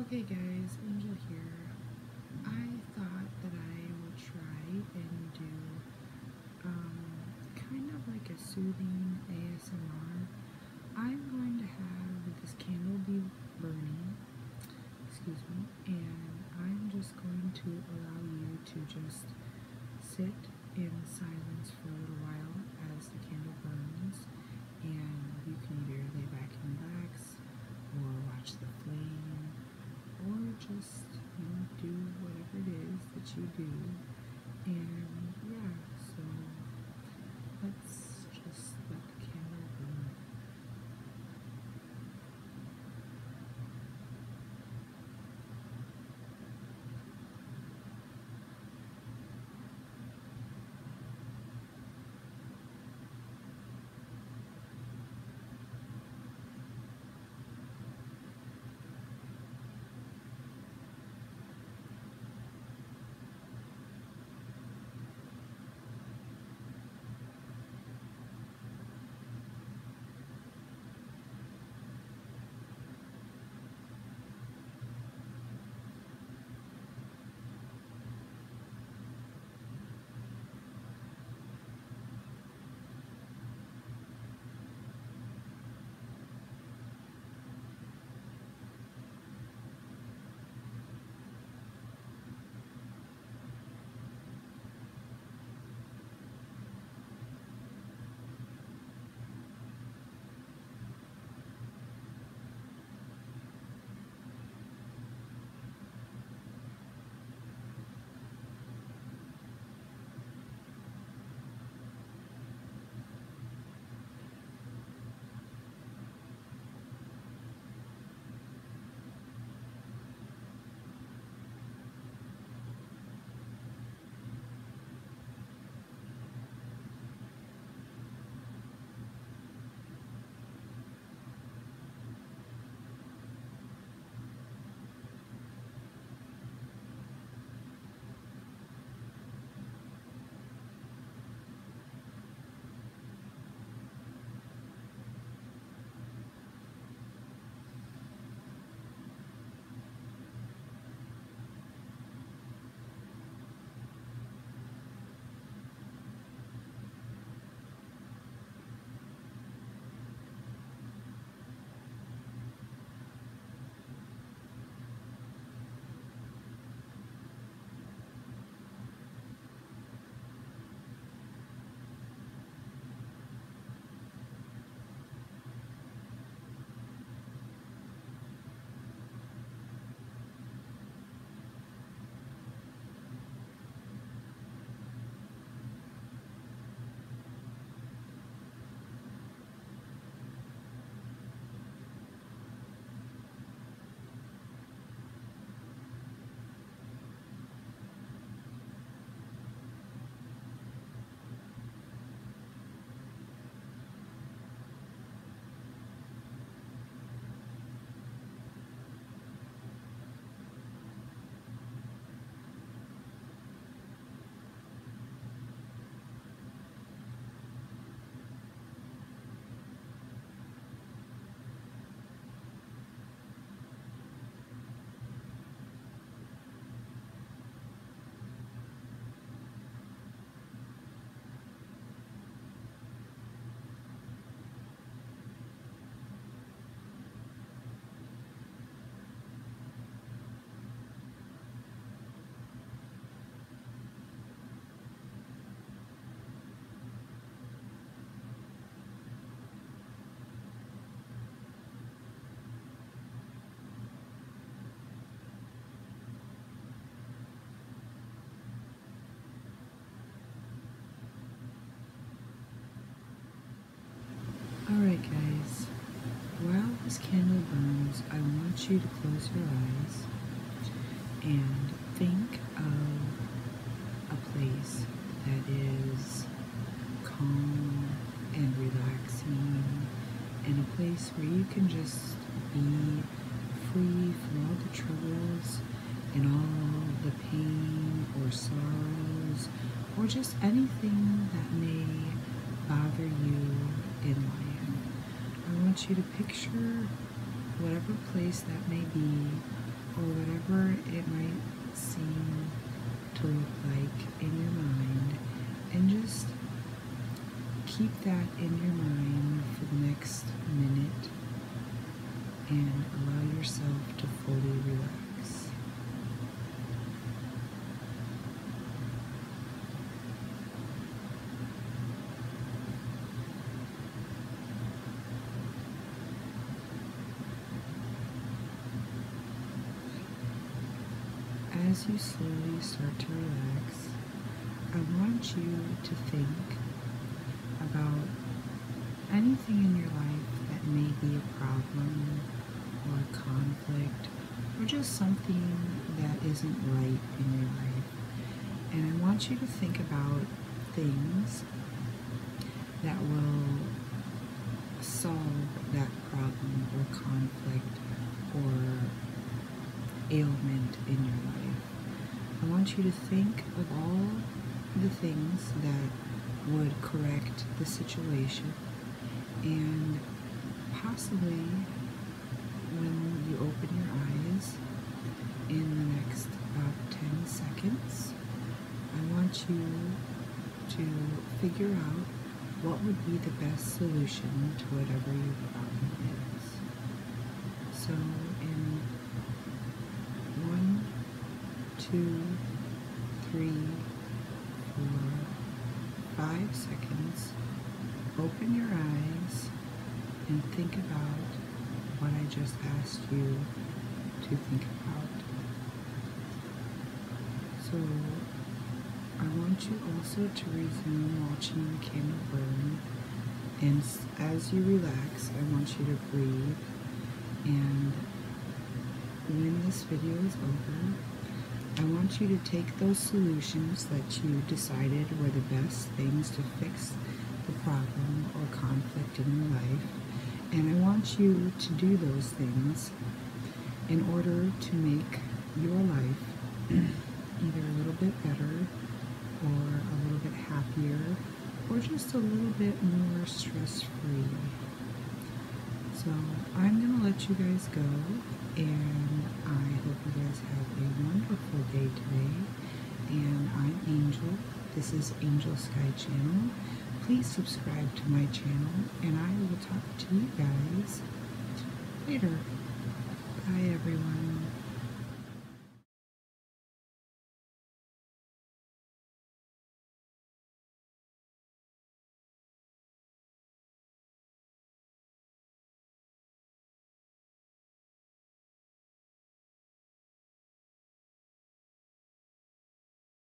Okay guys, Angel here. I thought that I would try and do um, kind of like a soothing ASMR. I'm going to have this candle be burning, excuse me, and I'm just going to allow you to just sit in silence for a little while as the candle burns and you can either lay back and relax or watch the flame or just you know do whatever it is that you do. And this candle burns, I want you to close your eyes and think of a place that is calm and relaxing and a place where you can just be free from all the troubles and all the pain or sorrows or just anything that may bother you in life. Want you to picture whatever place that may be or whatever it might seem to look like in your mind, and just keep that in your mind for the next minute and allow yourself to fully relax. As you slowly start to relax, I want you to think about anything in your life that may be a problem or a conflict or just something that isn't right in your life. And I want you to think about things that will solve that problem or conflict or ailment in your life. I want you to think of all the things that would correct the situation and possibly when you open your eyes in the next about 10 seconds, I want you to figure out what would be the best solution to whatever your problem is. So in one, two, three, four, five seconds, open your eyes and think about what I just asked you to think about. So I want you also to resume watching the candle burn. And as you relax I want you to breathe. And when this video is over I want you to take those solutions that you decided were the best things to fix the problem or conflict in your life and I want you to do those things in order to make your life either a little bit better or a little bit happier or just a little bit more stress-free. So I'm going to let you guys go and I hope you guys have a wonderful day today. And I'm Angel. This is Angel Sky Channel. Please subscribe to my channel and I will talk to you guys later. Bye everyone.